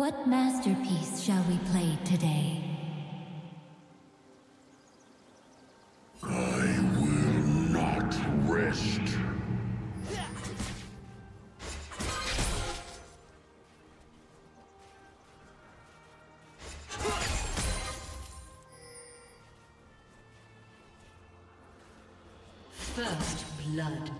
What masterpiece shall we play today? I will not rest. First blood.